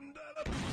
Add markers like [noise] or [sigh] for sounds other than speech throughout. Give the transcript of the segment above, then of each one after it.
Mountain Dollar.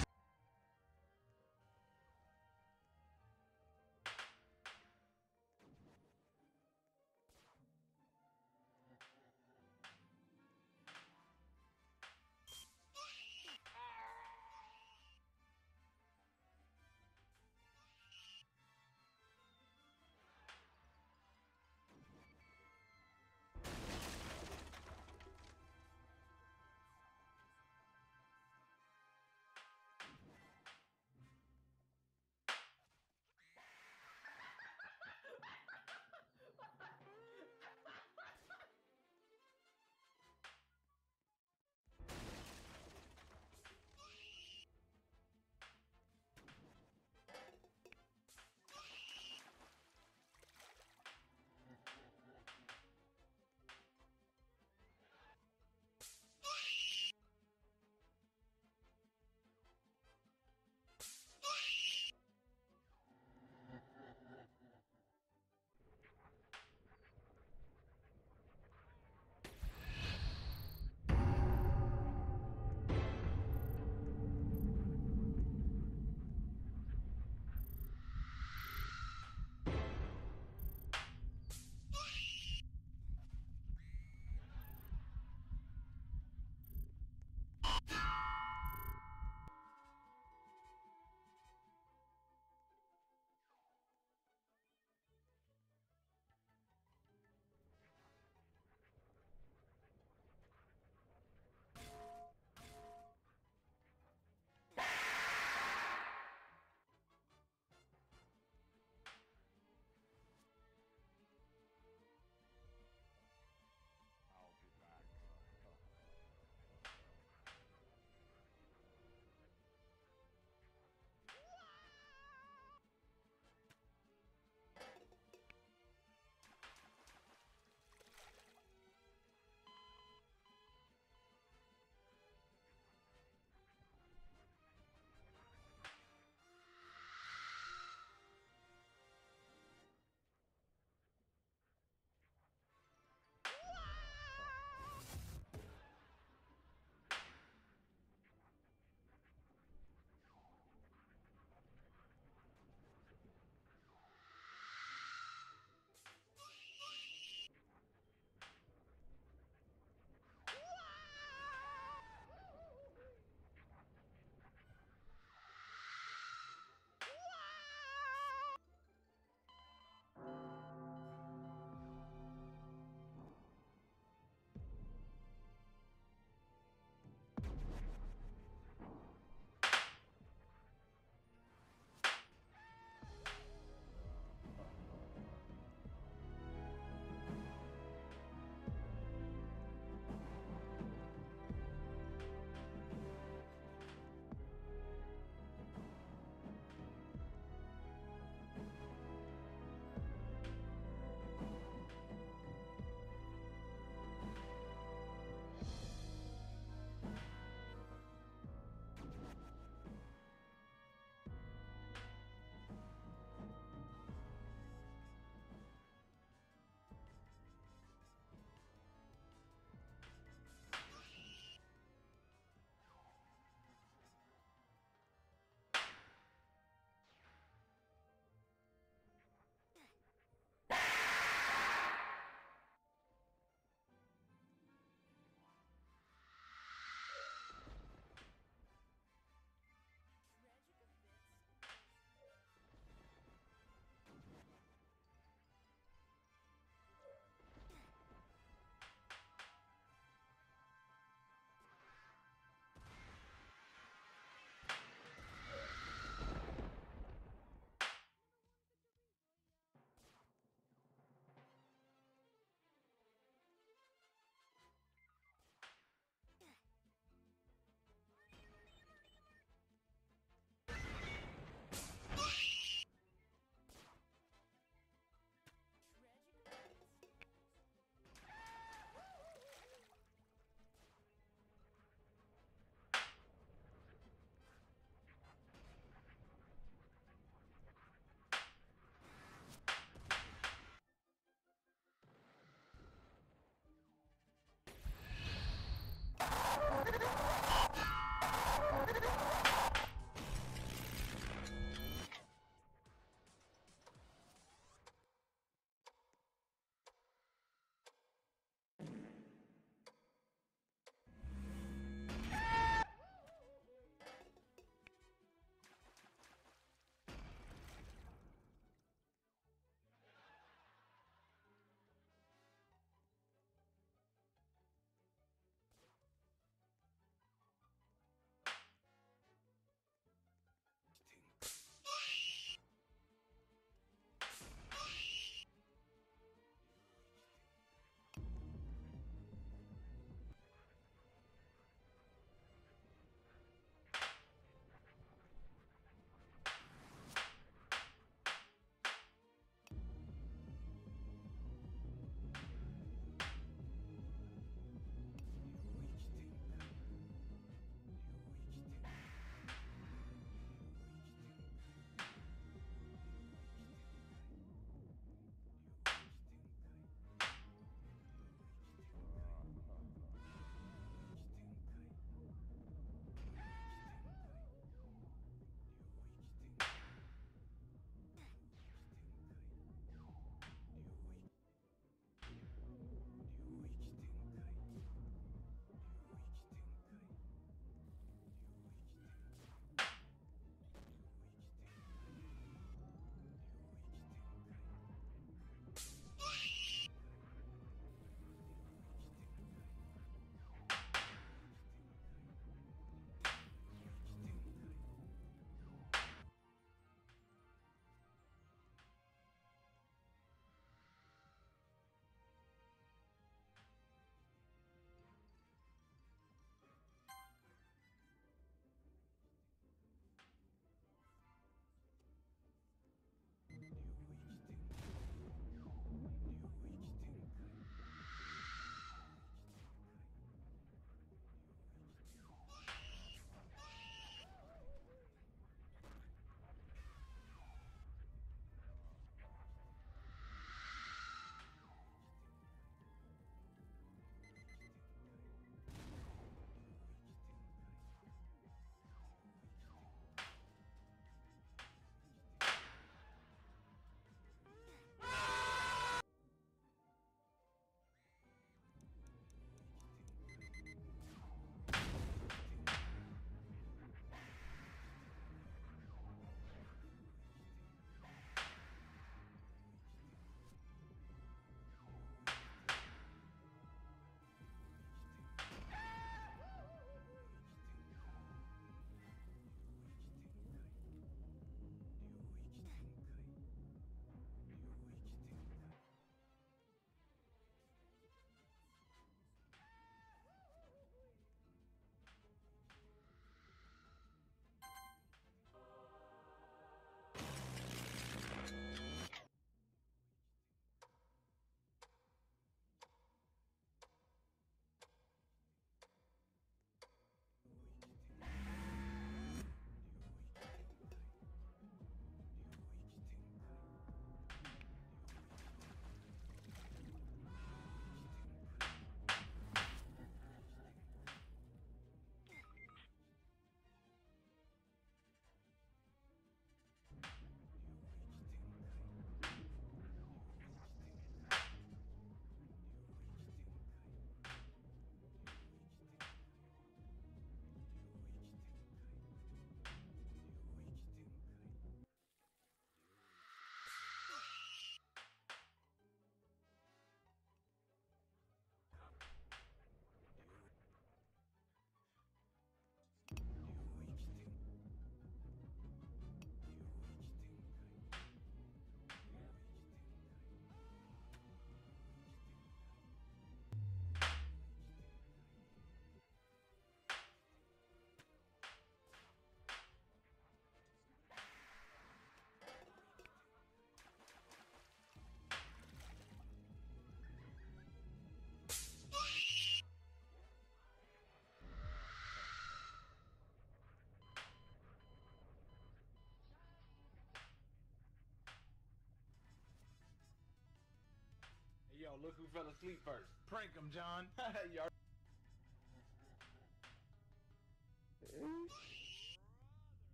Look who fell asleep first. Prank him, John. [laughs]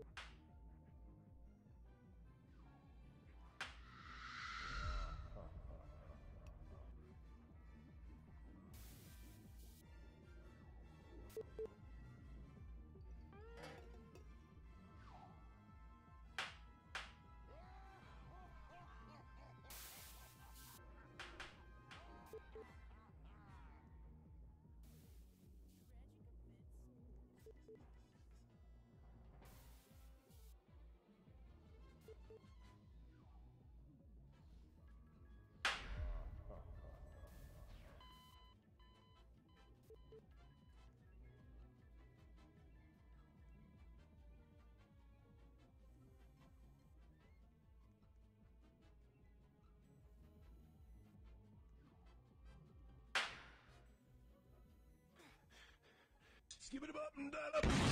you Skip it up and down up.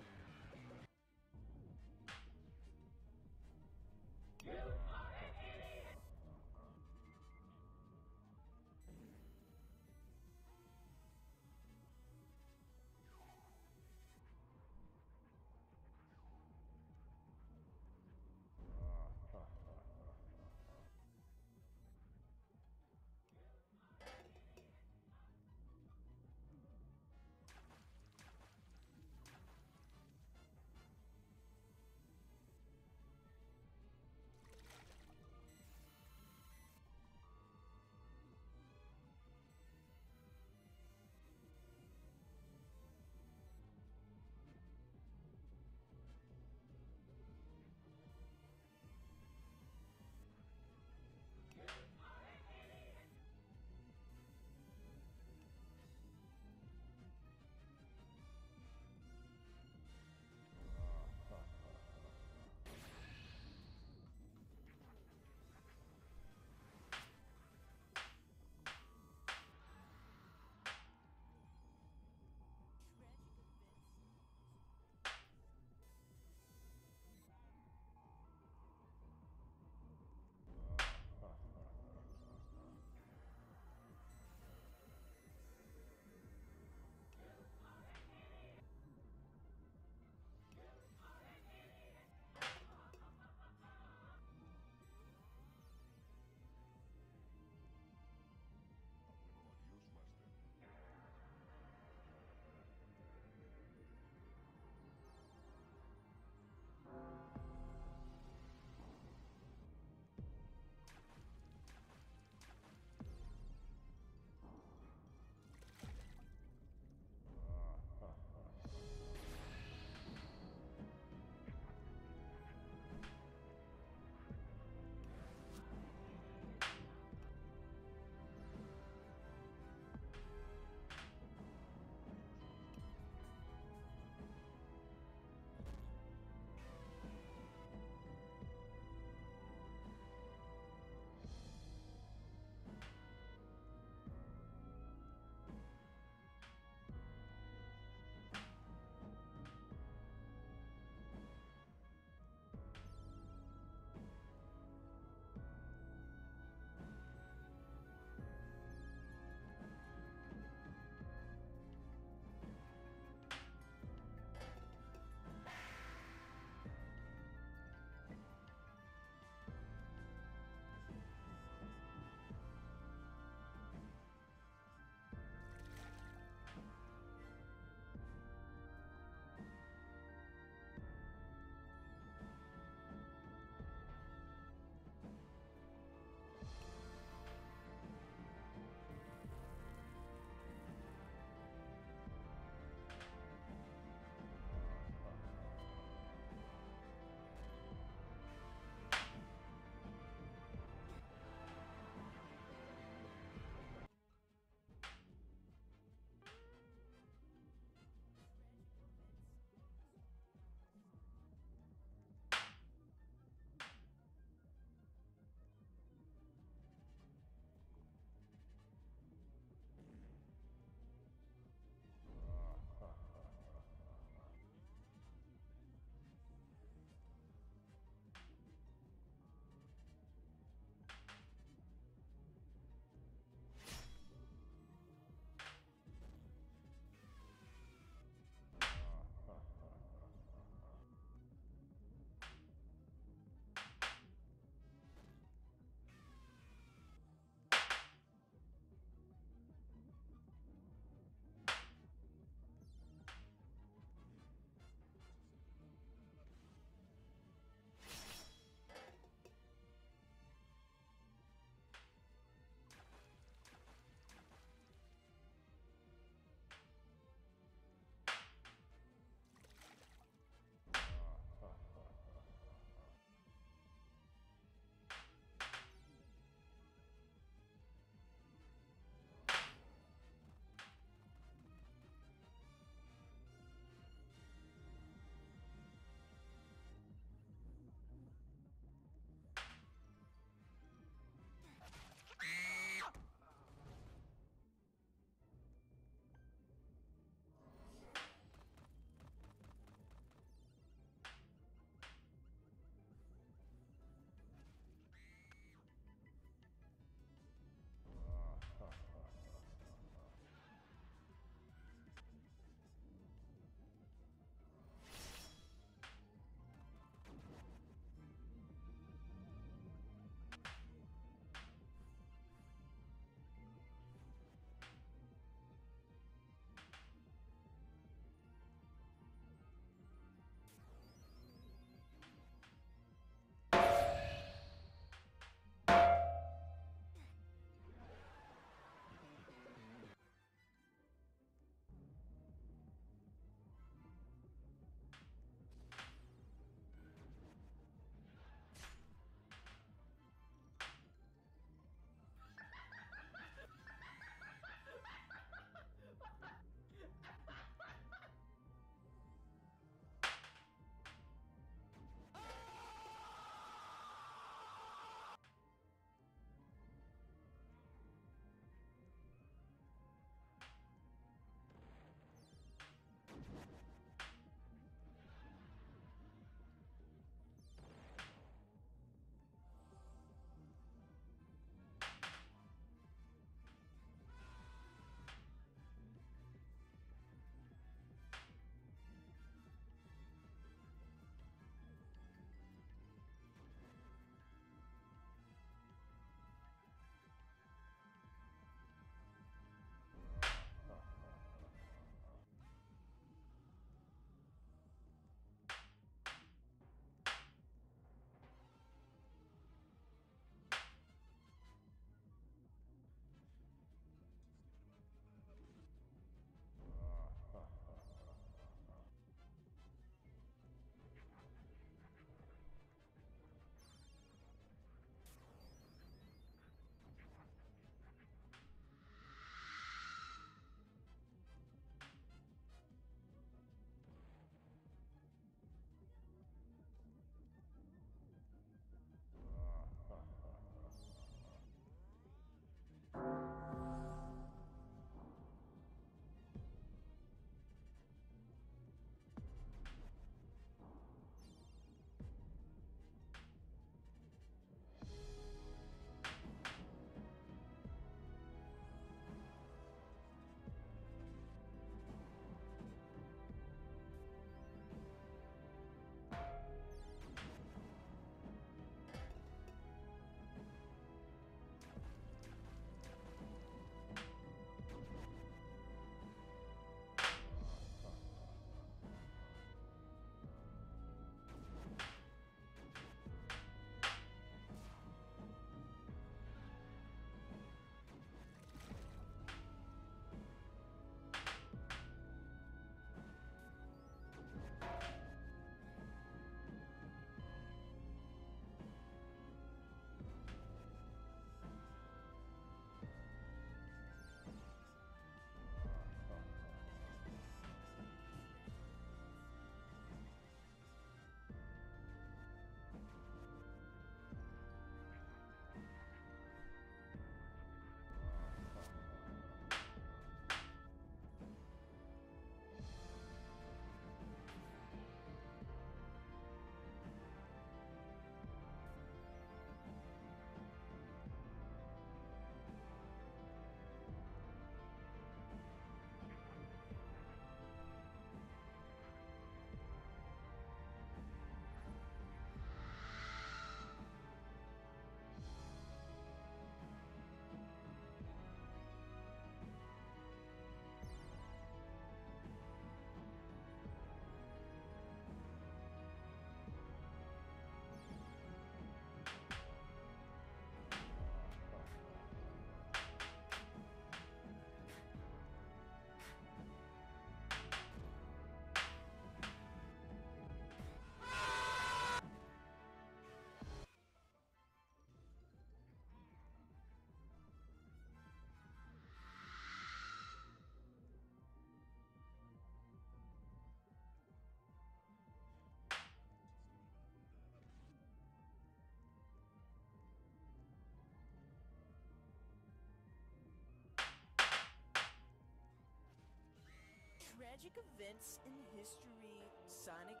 Tragic events in history, Sonic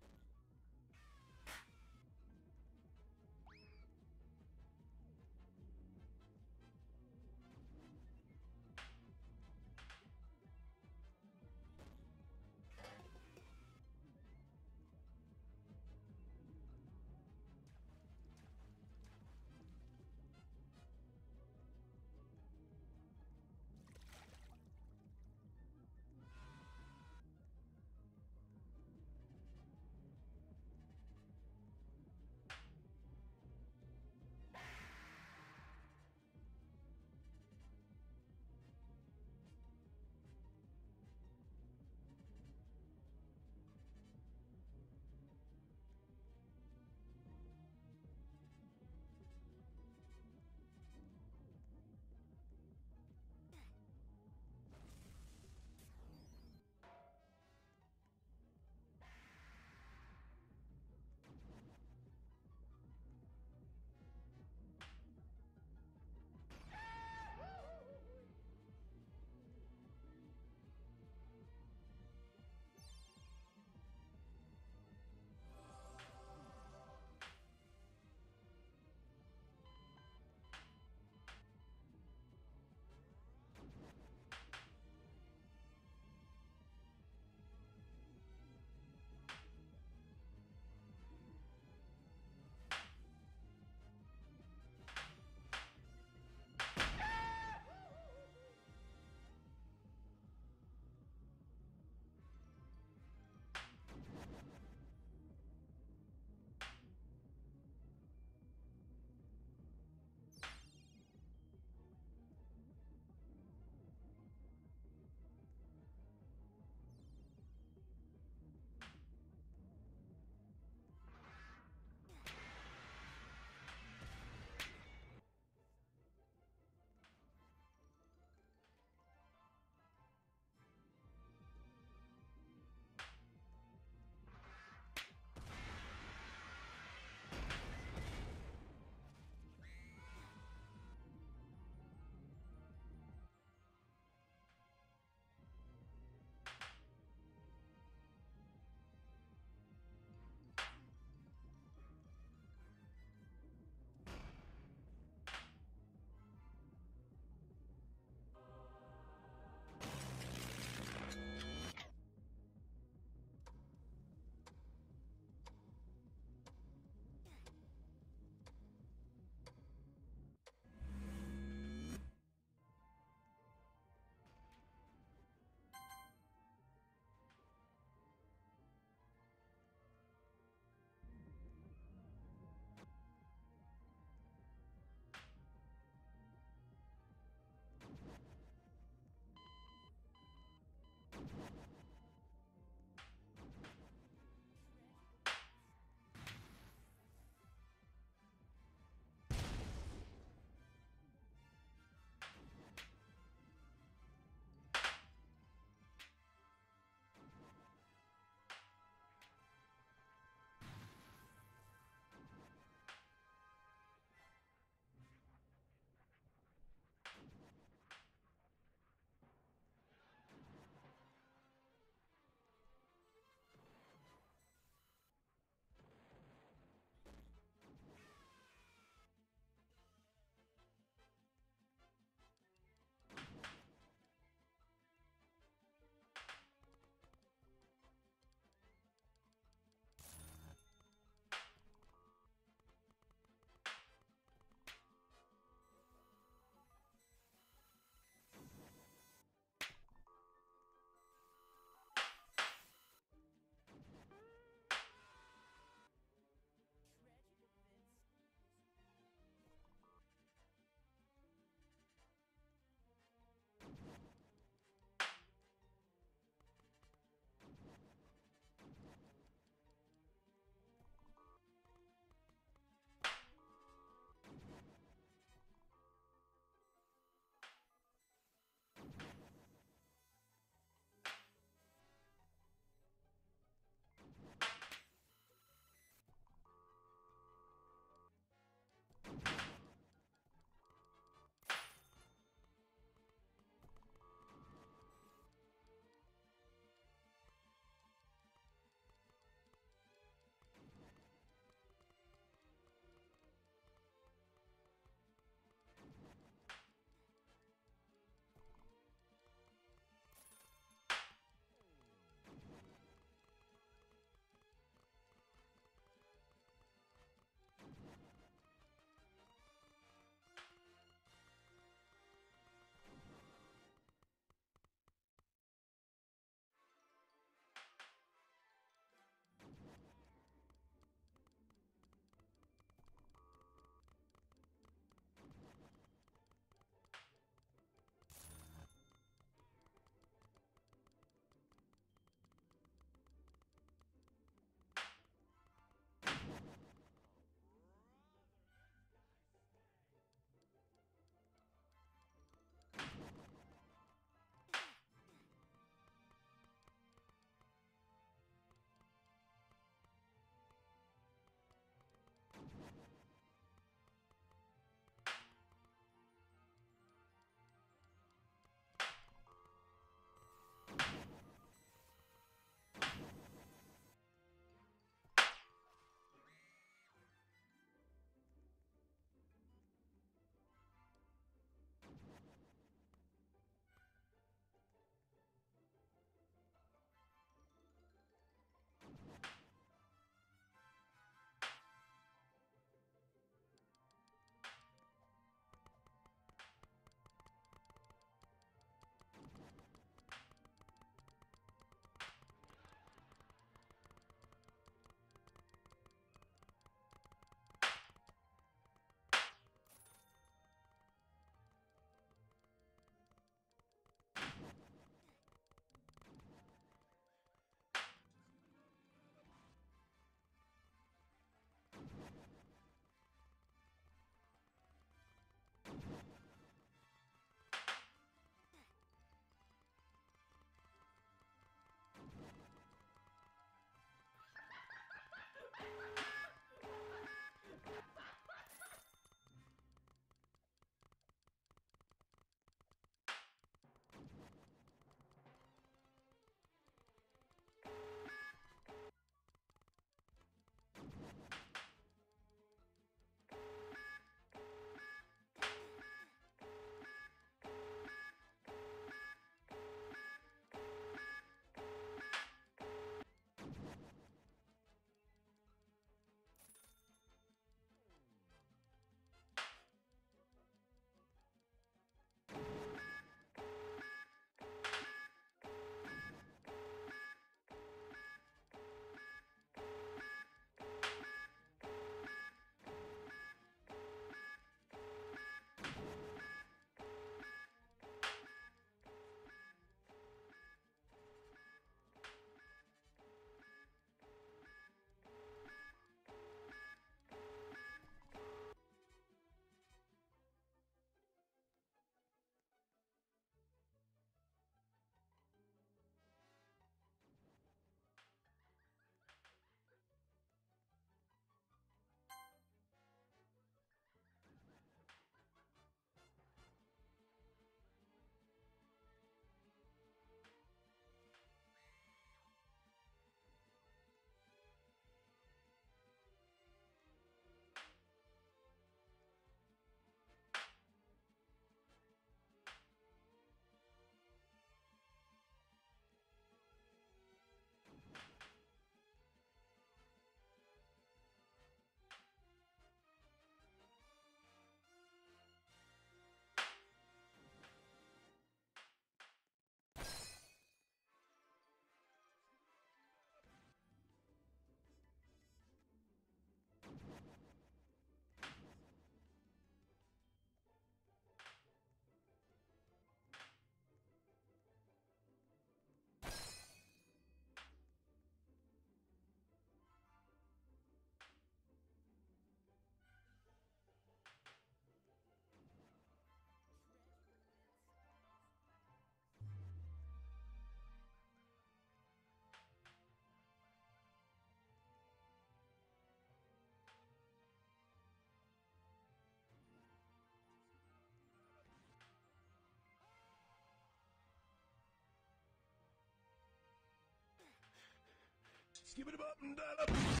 Skip it up and down up.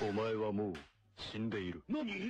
お前はもう死んでいる。何？